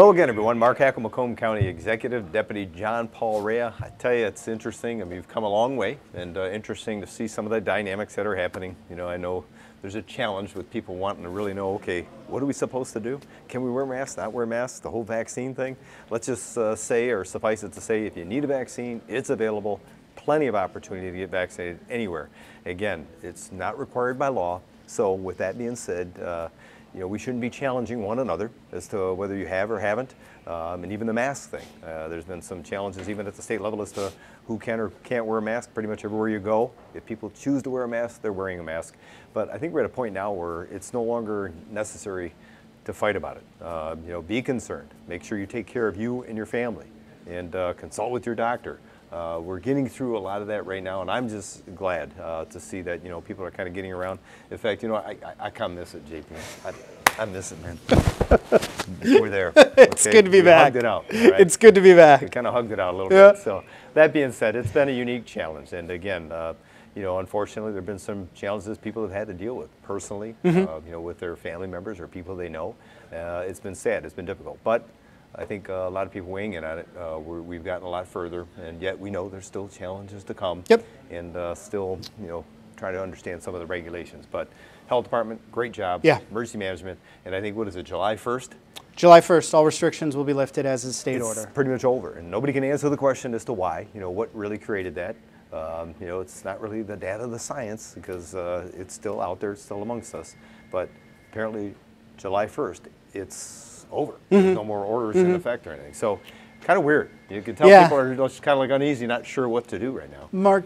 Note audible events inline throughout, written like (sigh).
Hello again, everyone. Mark Hackel, Macomb County Executive, Deputy John Paul Rea. I tell you, it's interesting. I mean, you've come a long way, and uh, interesting to see some of the dynamics that are happening. You know, I know there's a challenge with people wanting to really know, okay, what are we supposed to do? Can we wear masks, not wear masks, the whole vaccine thing? Let's just uh, say, or suffice it to say, if you need a vaccine, it's available. Plenty of opportunity to get vaccinated anywhere. Again, it's not required by law. So with that being said, uh, you know, we shouldn't be challenging one another as to whether you have or haven't, um, and even the mask thing. Uh, there's been some challenges even at the state level as to who can or can't wear a mask pretty much everywhere you go. If people choose to wear a mask, they're wearing a mask. But I think we're at a point now where it's no longer necessary to fight about it. Uh, you know, be concerned. Make sure you take care of you and your family, and uh, consult with your doctor. Uh, we're getting through a lot of that right now, and I'm just glad uh, to see that you know people are kind of getting around. In fact, you know, I, I, I kind of miss it, JP. I, I miss it, man. (laughs) we're there. it's good to be we back. Hugged it out. right? It's good to be We back. kind of hugged it out a little Yeah. bit. So that being said, it's been a unique challenge, and again. Uh, you know, unfortunately, there have been some challenges people have had to deal with personally, Mm-hmm. uh, you know, with their family members or people they know. Uh, it's been sad, it's been difficult. But I think uh, a lot of people weighing in on it, uh, we're, we've gotten a lot further, and yet we know there's still challenges to come. Yep. And uh, still, you know, trying to understand some of the regulations. But health department, great job. Yeah. Emergency management, and I think what is it, July 1st? July 1st, all restrictions will be lifted as a state it's order. pretty much over, and nobody can answer the question as to why. You know, what really created that? Um, you know, it's not really the data, the science, because uh, it's still out there, it's still amongst us. But apparently, July 1st, it's over. Mm-hmm. There's no more orders in effect or anything. So, kind of weird. You can tell Yeah. people are just kind of like uneasy, not sure what to do right now. Mark,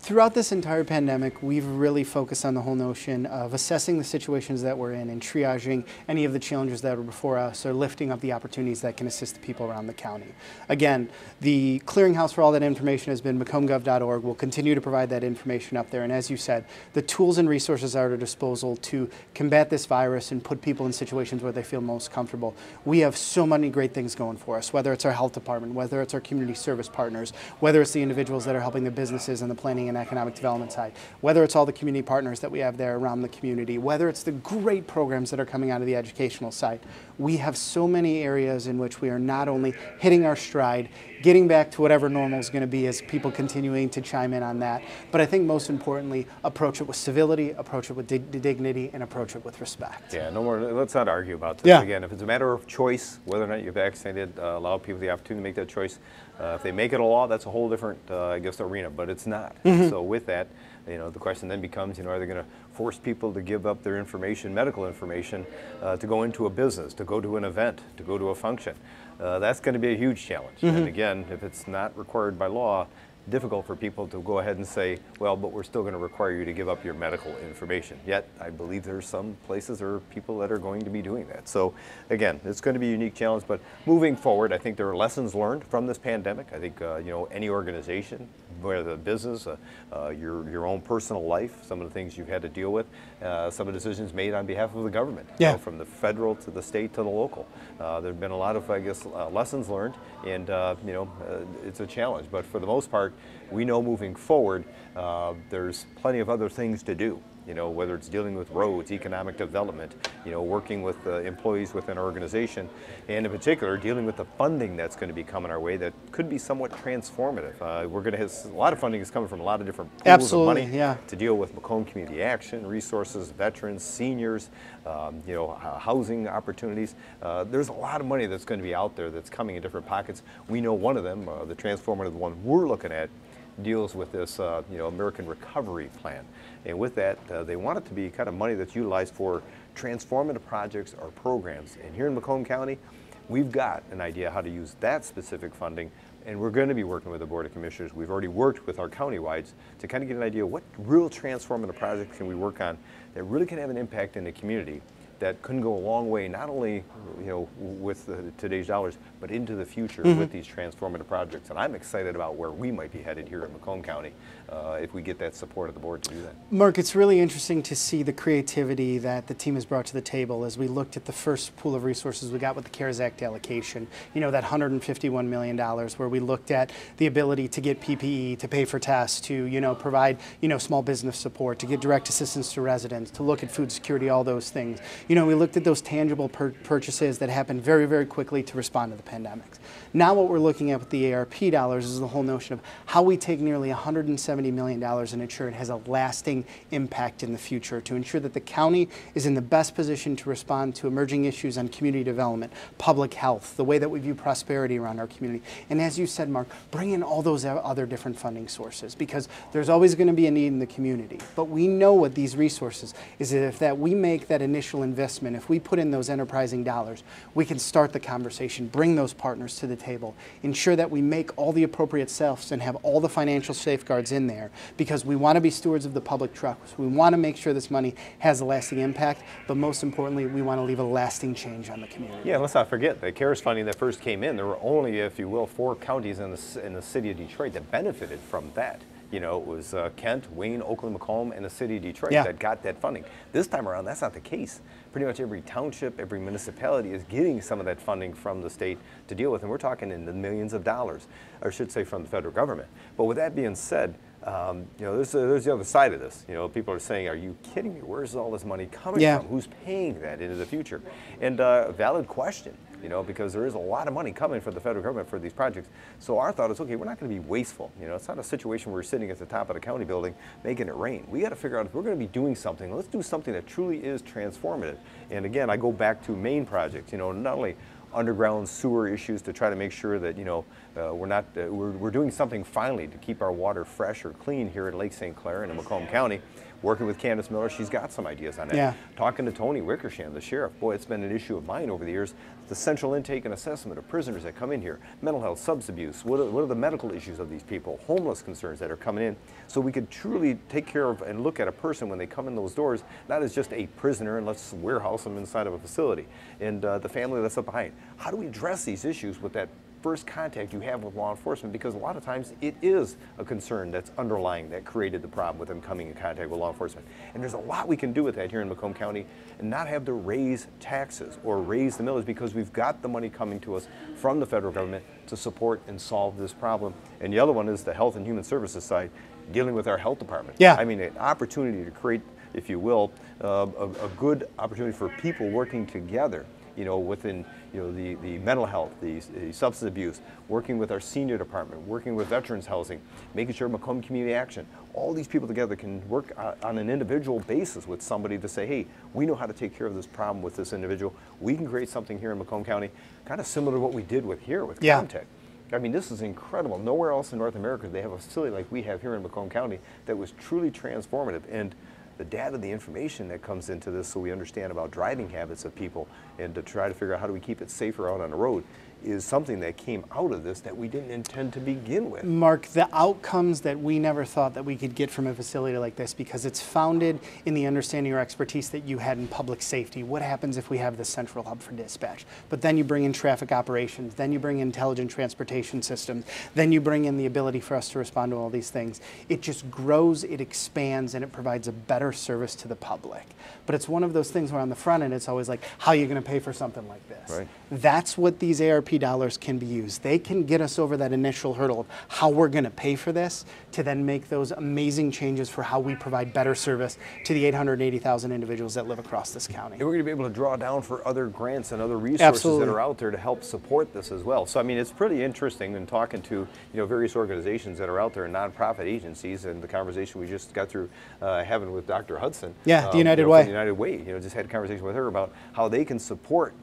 throughout this entire pandemic, we've really focused on the whole notion of assessing the situations that we're in and triaging any of the challenges that are before us or lifting up the opportunities that can assist the people around the county. Again, the clearinghouse for all that information has been macombgov.org. We'll continue to provide that information up there. And as you said, the tools and resources are at our disposal to combat this virus and put people in situations where they feel most comfortable. We have so many great things going for us, whether it's our health department, whether it's our community service partners, whether it's the individuals that are helping the businesses and the planning and economic development side, whether it's all the community partners that we have there around the community, whether it's the great programs that are coming out of the educational side. We have so many areas in which we are not only hitting our stride, getting back to whatever normal is going to be as people continuing to chime in on that, but I think most importantly, approach it with civility, approach it with dig- dignity, and approach it with respect. Yeah, no more. Let's not argue about this Yeah. again. If it's a matter of choice, whether or not you're vaccinated, uh, allow people the opportunity to make that choice. Uh, if they make it a law, that's a whole different, uh, I guess, arena. But it's not. Mm-hmm. So with that, you know, the question then becomes, you know, are they going to force people to give up their information, medical information, uh, to go into a business, to go to an event, to go to a function? Uh, that's going to be a huge challenge. Mm-hmm. And again, if it's not required by law, difficult for people to go ahead and say, well, but we're still going to require you to give up your medical information. Yet, I believe there's some places or people that are going to be doing that. So, again, it's going to be a unique challenge. But moving forward, I think there are lessons learned from this pandemic. I think uh, you know any organization, whether the business, uh, uh, your your own personal life, some of the things you've had to deal with, uh, some of the decisions made on behalf of the government, you know, from the federal to the state to the local. Uh, there have been a lot of, I guess, uh, lessons learned, and uh, you know, uh, it's a challenge. But for the most part, we know moving forward, uh, there's plenty of other things to do. You know, whether it's dealing with roads, economic development, you know, working with uh, employees within our organization, and in particular, dealing with the funding that's going to be coming our way that could be somewhat transformative. Uh, we're going to have a lot of funding is coming from a lot of different pools Absolutely, of money yeah. to deal with Macomb Community Action, resources, veterans, seniors, um, you know, housing opportunities. Uh, there's a lot of money that's going to be out there that's coming in different pockets. We know one of them, uh, the transformative one we're looking at, deals with this, uh, you know, American Recovery Plan. And with that, uh, they want it to be kind of money that's utilized for transformative projects or programs. And here in Macomb County, we've got an idea how to use that specific funding and we're going to be working with the Board of Commissioners. We've already worked with our countywides to kind of get an idea what real transformative projects can we work on that really can have an impact in the community that can go a long way, not only you know with the, today's dollars, but into the future with these transformative projects. And I'm excited about where we might be headed here in Macomb County uh, if we get that support of the board to do that. Mark, it's really interesting to see the creativity that the team has brought to the table as we looked at the first pool of resources we got with the CARES Act allocation. You know, that $151 million where we looked at the ability to get PPE, to pay for tests, to, you know, provide, you know, small business support, to get direct assistance to residents, to look at food security, all those things. You You know, we looked at those tangible pur- purchases that happened very, very quickly to respond to the pandemic. Now, what we're looking at with the ARP dollars is the whole notion of how we take nearly $170 million and ensure it has a lasting impact in the future to ensure that the county is in the best position to respond to emerging issues on community development, public health, the way that we view prosperity around our community. And as you said, Mark, bring in all those other different funding sources because there's always going to be a need in the community. But we know what these resources is that if that we make that initial investment, if we put in those enterprising dollars, we can start the conversation, bring those partners to the table, ensure that we make all the appropriate steps and have all the financial safeguards in there because we want to be stewards of the public trust. We want to make sure this money has a lasting impact, but most importantly, we want to leave a lasting change on the community. Yeah, let's not forget the CARES funding that first came in. There were only, if you will, four counties in the in the city of Detroit that benefited from that. You know, it was uh, Kent, Wayne, Oakland, Macomb, and the city of Detroit Yeah. that got that funding. This time around, that's not the case. Pretty much every township, every municipality is getting some of that funding from the state to deal with, and we're talking in the millions of dollars, or I should say from the federal government. But with that being said, um, you know, there's, uh, there's the other side of this. You know, people are saying, "Are you kidding me? Where's all this money coming Yeah. from? Who's paying that into the future?" And uh, a valid question, you know, because there is a lot of money coming from the federal government for these projects. So our thought is, okay, we're not going to be wasteful. You know, it's not a situation where we're sitting at the top of the county building making it rain. We got to figure out if we're going to be doing something. Let's do something that truly is transformative. And again, I go back to main projects. You know, not only underground sewer issues to try to make sure that you know uh, we're not uh, we're, we're doing something finally to keep our water fresh or clean here in Lake St. Clair and in Macomb County. Working with Candice Miller, she's got some ideas on that. Yeah. Talking to Tony Wickersham, the sheriff, boy, it's been an issue of mine over the years. The central intake and assessment of prisoners that come in here, mental health, substance abuse, what are, what are the medical issues of these people, homeless concerns that are coming in, so we could truly take care of and look at a person when they come in those doors, not as just a prisoner and let's warehouse them inside of a facility, and uh, the family that's up behind. How do we address these issues with that first contact you have with law enforcement because a lot of times it is a concern that's underlying that created the problem with them coming in contact with law enforcement. And there's a lot we can do with that here in Macomb County and not have to raise taxes or raise the millage because we've got the money coming to us from the federal government to support and solve this problem. And the other one is the health and human services side, dealing with our health department. Yeah. I mean, an opportunity to create, if you will, uh, a, a good opportunity for people working together you know, within you know the, the mental health, the, the substance abuse, working with our senior department, working with veterans housing, making sure Macomb Community Action, all these people together can work uh, on an individual basis with somebody to say, hey, we know how to take care of this problem with this individual. We can create something here in Macomb County, kind of similar to what we did with here with Yeah. COMTEC. I mean, this is incredible. Nowhere else in North America they have a facility like we have here in Macomb County that was truly transformative. And the data, the information that comes into this so we understand about driving habits of people and to try to figure out how do we keep it safer out on the road is something that came out of this that we didn't intend to begin with. Mark, the outcomes that we never thought that we could get from a facility like this because it's founded in the understanding or expertise that you had in public safety. What happens if we have the central hub for dispatch? But then you bring in traffic operations, then you bring in intelligent transportation systems, then you bring in the ability for us to respond to all these things. It just grows, it expands, and it provides a better service to the public. But it's one of those things where on the front end, it's always like, how are you going to pay for something like this? Right. That's what these ARP dollars can be used. They can get us over that initial hurdle of how we're going to pay for this to then make those amazing changes for how we provide better service to the 880,000 individuals that live across this county. And we're going to be able to draw down for other grants and other resources Absolutely. that are out there to help support this as well. So I mean, it's pretty interesting in talking to you know various organizations that are out there, and nonprofit agencies, and the conversation we just got through uh, having with Dr. Hudson. Yeah, the um, United you know, Way. The United Way, you know, just had a conversation with her about how they can support,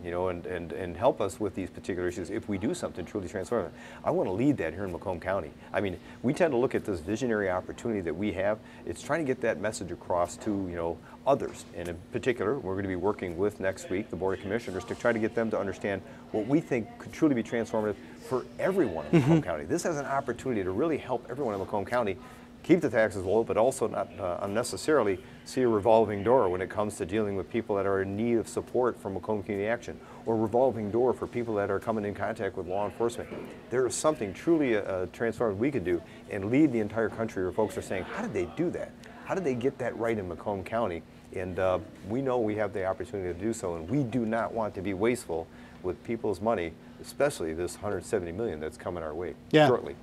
you know, and, and, and help us with these particular issues if we do something truly transformative. I want to lead that here in Macomb County. I mean, we tend to look at this visionary opportunity that we have. It's trying to get that message across to, you know, others. And in particular, we're going to be working with next week the Board of Commissioners to try to get them to understand what we think could truly be transformative for everyone in Macomb mm-hmm. County. This has an opportunity to really help everyone in Macomb County keep the taxes low, but also not uh, unnecessarily see a revolving door when it comes to dealing with people that are in need of support from Macomb Community Action, or revolving door for people that are coming in contact with law enforcement. There is something truly uh, transformative we could do and lead the entire country where folks are saying, how did they do that? How did they get that right in Macomb County? And uh, we know we have the opportunity to do so, and we do not want to be wasteful with people's money, especially this 170 million that's coming our way Yeah. shortly.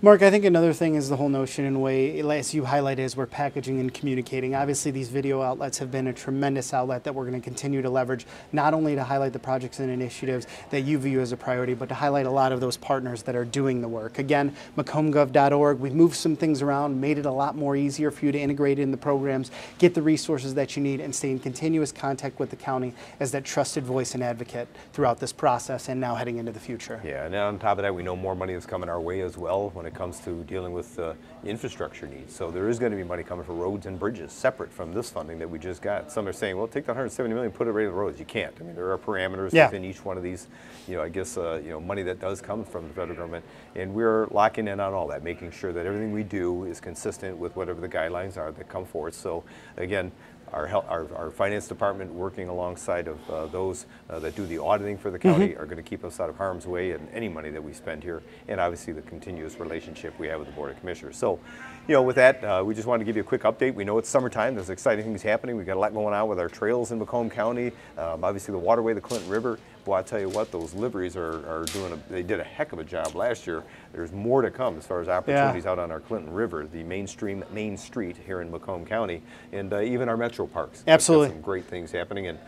Mark, I think another thing is the whole notion in way, as you highlighted, is we're packaging and communicating. Obviously, these video outlets have been a tremendous outlet that we're going to continue to leverage, not only to highlight the projects and initiatives that you view as a priority, but to highlight a lot of those partners that are doing the work. Again, macombgov.org, we've moved some things around, made it a lot more easier for you to integrate in the programs, get the resources that you need, and stay in continuous contact with the county as that trusted voice and advocate throughout this process and now heading into the future. Yeah, and on top of that, we know more money is coming our way as well when it comes to dealing with uh, infrastructure needs. So there is going to be money coming for roads and bridges separate from this funding that we just got. Some are saying, well, take the 170 million, put it right in the roads. You can't. I mean, there are parameters Yeah. within each one of these. You know, I guess uh, you know money that does come from the federal government, and we're locking in on all that, making sure that everything we do is consistent with whatever the guidelines are that come forth. So again. Our, our, our finance department working alongside of uh, those uh, that do the auditing for the county are going to keep us out of harm's way and any money that we spend here, and obviously the continuous relationship we have with the Board of Commissioners. So, you know, with that, uh, we just wanted to give you a quick update. We know it's summertime, there's exciting things happening. We've got a lot going on with our trails in Macomb County, um, obviously the waterway, the Clinton River. Boy, I tell you what, those liveries are, are doing, a, they did a heck of a job last year. There's more to come as far as opportunities out on our Clinton River, the mainstream main street here in Macomb County, and uh, even our metro parks. Absolutely. some great things happening and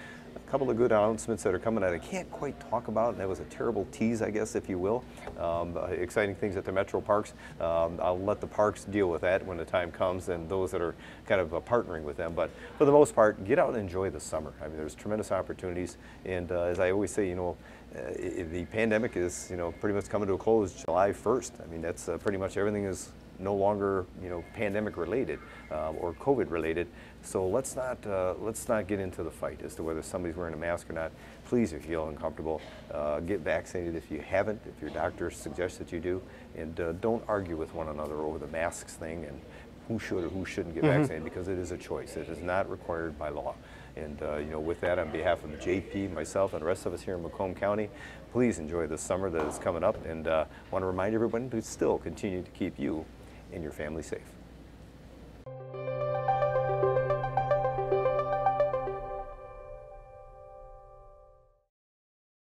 couple of good announcements that are coming that I can't quite talk about. And that was a terrible tease, I guess, if you will. Um, uh, exciting things at the metro parks. Um, I'll let the parks deal with that when the time comes and those that are kind of uh, partnering with them. But for the most part, get out and enjoy the summer. I mean, there's tremendous opportunities. And uh, as I always say, you know, uh, the pandemic is, you know, pretty much coming to a close July 1st. I mean, that's uh, pretty much everything is no longer, you know, pandemic related um, or COVID related. So let's not uh, let's not get into the fight as to whether somebody's wearing a mask or not. Please, if you feel uncomfortable, uh, get vaccinated if you haven't. If your doctor suggests that you do, and uh, don't argue with one another over the masks thing and who should or who shouldn't get vaccinated because it is a choice. It is not required by law. And uh, you know, with that, on behalf of JP, myself, and the rest of us here in Macomb County, please enjoy the summer that is coming up. And uh, want to remind everyone to still continue to keep you and your family safe.